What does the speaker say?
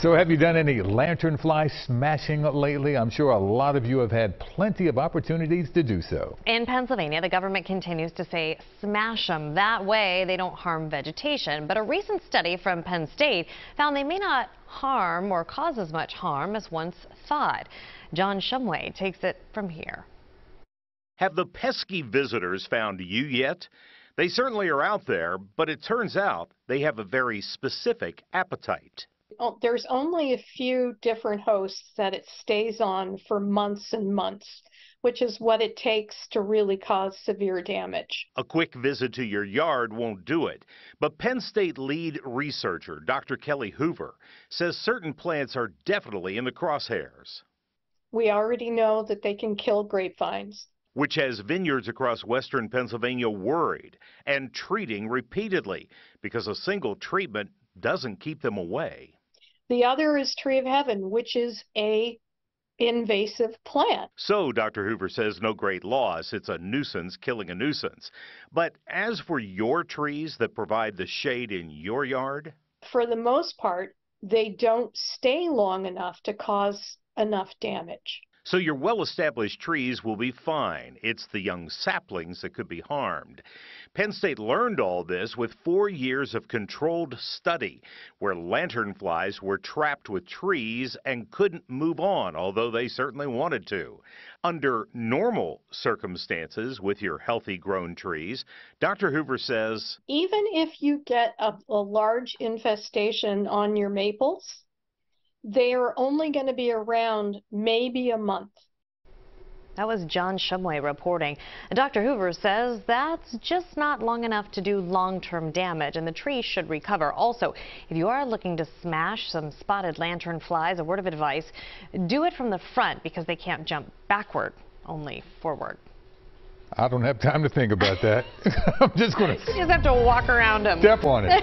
So have you done any lanternfly smashing lately? I'm sure a lot of you have had plenty of opportunities to do so. In Pennsylvania, the government continues to say smash them. That way they don't harm vegetation. But a recent study from Penn State found they may not harm or cause as much harm as once thought. John Shumway takes it from here. Have the pesky visitors found you yet? They certainly are out there, but it turns out they have a very specific appetite Oh, there's only a few different hosts that it stays on for months and months, which is what it takes to really cause severe damage. A quick visit to your yard won't do it, but Penn State lead researcher Dr. Kelli Hoover says certain plants are definitely in the crosshairs. We already know that they can kill grapevines which has vineyards across western Pennsylvania worried and treating repeatedly because a single treatment doesn't keep them away. The other is tree of heaven, which is a invasive plant. So, Dr. Hoover says no great loss. It's a nuisance killing a nuisance. But as for your trees that provide the shade in your yard? For the most part, they don't stay long enough to cause enough damage. So your well-established trees will be fine. It's the young saplings that could be harmed. Penn State learned all this with four years of controlled study where lanternflies were trapped with trees and couldn't move on, although they certainly wanted to. Under normal circumstances with your healthy grown trees, Dr. Hoover says, even if you get a, a large infestation on your maples, they are only going to be around maybe a month. That was John Shumway reporting. Dr. Hoover says that's just not long enough to do long-term damage, and the tree should recover. Also, if you are looking to smash some spotted lantern flies, a word of advice, do it from the front because they can't jump backward, only forward. I don't have time to think about that. I'm just going to... You just have to walk around them. Step on it.